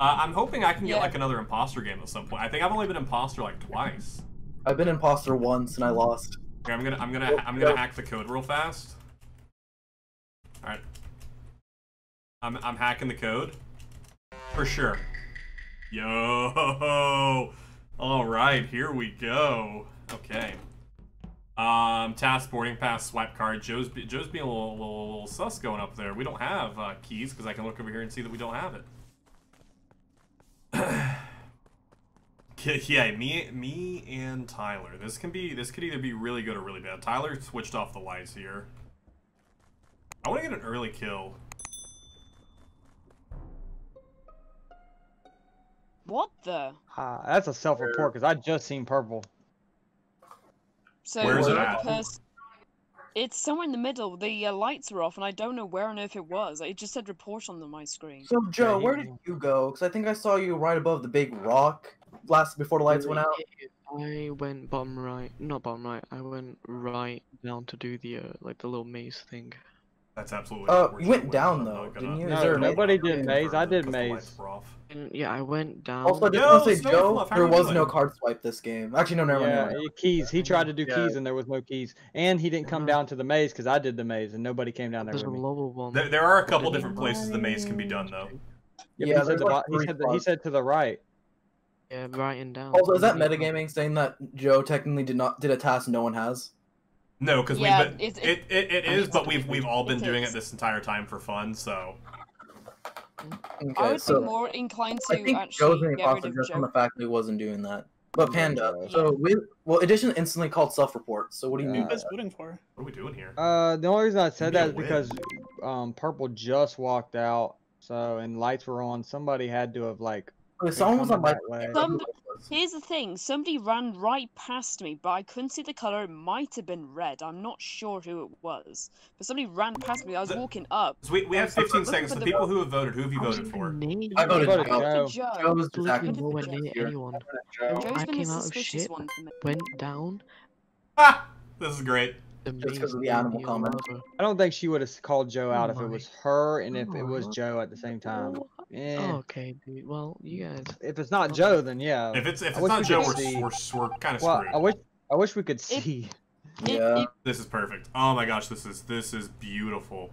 Uh, I'm hoping I can get Yeah. like another imposter game at some point. I think I've only been imposter like twice. I've been imposter once and I lost. Okay, I'm gonna I'm gonna I'm gonna hack the code real fast. All right. I'm I'm hacking the code for sure. Yo. All right, here we go. Okay. Um, task boarding pass swipe card. Joe's be- Joe's being a little, little, little sus going up there. We don't have uh, keys because I can look over here and see that we don't have it. Yeah, yeah, me, me, and Tyler. This can be. This could either be really good or really bad. Tyler switched off the lights here. I want to get an early kill. What the? Ah, that's a self-report because I just seen purple. So Where is it the at? Pers- It's somewhere in the middle. The uh, lights are off, and I don't know where on earth it was. It just said report on the, my screen. So Joe, he- where did you go? Because I think I saw you right above the big rock last before the lights went out. I went bottom right, not bottom right. I went right down to do the uh, like the little maze thing. That's absolutely. Uh, you went down, though, gonna- didn't you? No, there nobody did maze. I did Because the lights maze. were off. And yeah, I went down. Also, I just want to say, Joe, there was doing? no card swipe this game. Actually, no, never mind. Yeah, never mind. he- keys. He tried to do Yeah. keys and there was no keys. And he didn't come Uh-huh. down to the maze because I did the maze and nobody came down there There's a with me. one. There, there are a couple different he places the maze can be done though. Yeah, Yeah, he, said there's the, like he said the, he said to the right. Yeah, right and down. Also, is that metagaming saying that Joe technically did not did a task no one has? No, because Yeah, we've been, it's- it, it, it is, but we've we've all been doing is. it this entire time for fun. So I would so be more inclined to I think actually Joe's an get rid imposter of just on the fact that he wasn't doing that. But Panda, Joe. so we well, edition instantly called self-report. So what do you Yeah. mean? What are you guys voting for? what are we doing here? Uh, the only reason I said that is win. because um, purple just walked out. So, and lights were on. Somebody had to have like. Okay, someone was on my. that way. Some- Here's the thing: somebody ran right past me, but I couldn't see the color. It might have been red. I'm not sure who it was, but somebody ran past me. I was The- walking up. So we, we have 15 look seconds. for The the- people who have voted, who have you voted for? even I you. voted voted Joe. Joe. Joe. Joe was Literally attacking nowhere near anyone. Joe's I been came the out of shit. one for me. Went down. Ah, this is great. The Just 'cause of the animal comment. I don't think she would have called Joe out Oh if it was her and if it was Joe at the same time. Oh, Eh, oh, okay, dude. Well, you guys. If it's not Joe, then yeah. If it's if it's not we Joe, we're, we're, we're kind of Well, screwed. I wish I wish we could see. It- Yeah. it- This is perfect. Oh my gosh, this is this is beautiful.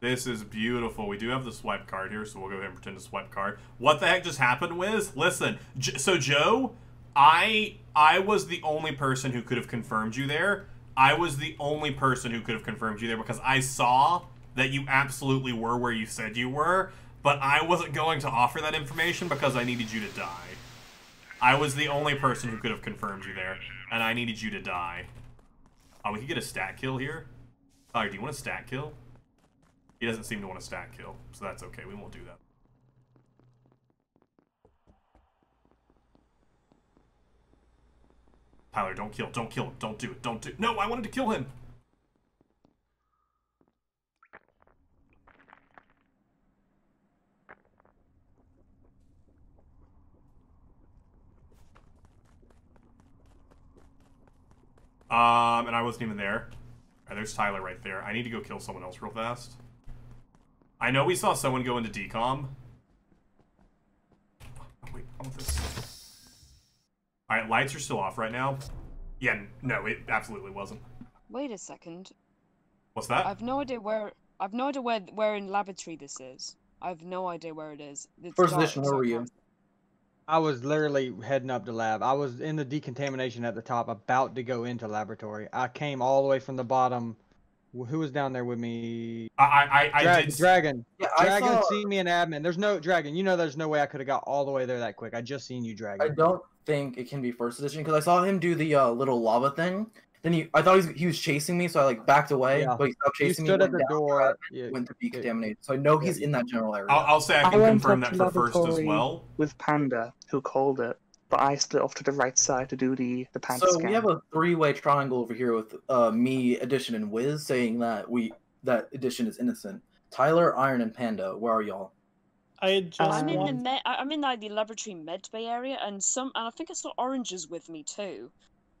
This is beautiful. We do have the swipe card here, so we'll go ahead and pretend to swipe card. What the heck just happened, Wiz? Listen, J- so Joe, I I was the only person who could have confirmed you there. I was the only person who could have confirmed you there because I saw that you absolutely were where you said you were, but I wasn't going to offer that information because I needed you to die. I was the only person who could have confirmed you there, and I needed you to die. Oh, we could get a stat kill here. Tyler, do you want a stat kill? He doesn't seem to want a stat kill, so that's okay. We won't do that. Tyler, don't kill. Don't kill him. Don't do it. Don't do it. No, I wanted to kill him. Um, and I wasn't even there. Alright, there's Tyler right there. I need to go kill someone else real fast. I know we saw someone go into decom. Oh, wait, I want this. Alright, lights are still off right now. Yeah, no, it absolutely wasn't. Wait a second. What's that? I've no idea where. I've no idea where where in laboratory this is. I have no idea where it is. It's First edition, so where I were you? I was literally heading up to lab. I was in the decontamination at the top, about to go into laboratory. I came all the way from the bottom. Wh- Who was down there with me? I I, I, Dra- I did. Dragon. Yeah, Dragon saw. seen me in admin. There's no Dragon. You know, there's no way I could have got all the way there that quick. I just seen you, Dragon. I don't think it can be first edition because I saw him do the uh, little lava thing. Then he, I thought he was, he was chasing me, so I like backed away, Yeah. but he stopped You chasing stood me. at the went down, door. Yeah, Went to decontaminate, so I know he's in that general area. I'll, I'll say I I can went confirm that for first as well. with Panda, who called it, but I split off to the right side to do the the Panda so scan. we have a three-way triangle over here with uh, me, Edition, and Wiz saying that we that Edition is innocent. Tyler, Iron, and Panda, where are y'all? I just I'm in the med. I'm in like the laboratory med bay area, and some. And I think I saw oranges with me too.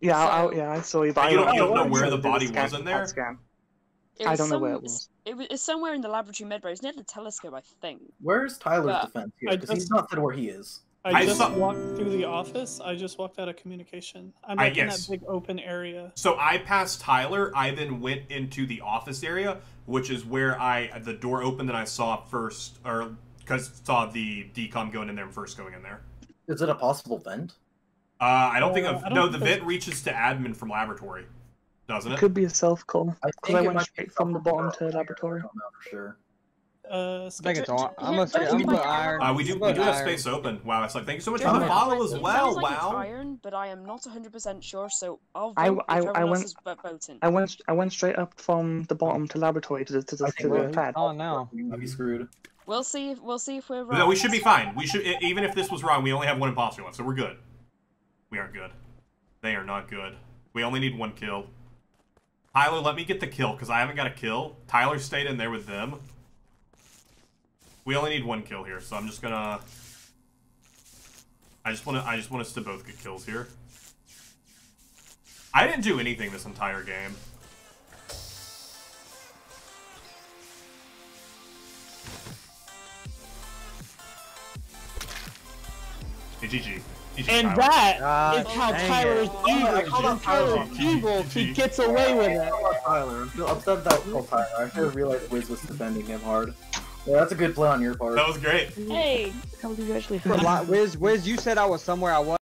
Yeah, I, I, yeah, I saw you. But You I don't- you don't know where the do body scan was in there? CAT Scan. I don't know where it was. It was it's somewhere in the laboratory medbay. It's near the telescope, I think. Where's Tyler's Yeah. defense here? Because he's not said where he is. I, I just saw- walked through the office. I just walked out of communication. I'm I like in that big open area. So I passed Tyler. I then went into the office area, which is where I the door opened and I saw first, or because saw the decom going in there and first going in there. Is it a possible vent? Uh, I don't think Uh, of I don't no. The there's- vent reaches to admin from laboratory, doesn't It it? could be a self call. Because think I went straight from the bottom to the laboratory. I don't know for sure. Uh, I think it's Ju- on. ju- I'm here, gonna say don't I'm gonna iron. iron? Uh, we do we do gonna have iron. space open. Wow, it's like thank you so much Don't for the follow as well. sounds like it's Wow. iron, but I am not 100% sure, so I'll I- vote I- whichever I went- is vo- voting. I went I went straight up from the bottom to laboratory to the to the, to the pad. Oh no. I'll be screwed. We'll see. If, we'll see if we're right. No, we should be fine. We should even if this was wrong, we only have one imposter left, so we're good. We aren't good. They are not good. We only need one kill. Tyler, let me get the kill because I haven't got a kill. Tyler stayed in there with them. We only need one kill here, so I'm just gonna. I just want to. I just want us to both get kills here. I didn't do anything this entire game. Hey, GG. GG, And Tyler. that God is how dang Tyler is it. evil. I called Tyler is evil. He gets away with it. Oh, Tyler. I'm still upset that called Tyler. I should have realized Wiz was defending him hard. Yeah, that's a good play on your part. That was great. Hey, How do you actually Wiz, Wiz, you said I was somewhere I was.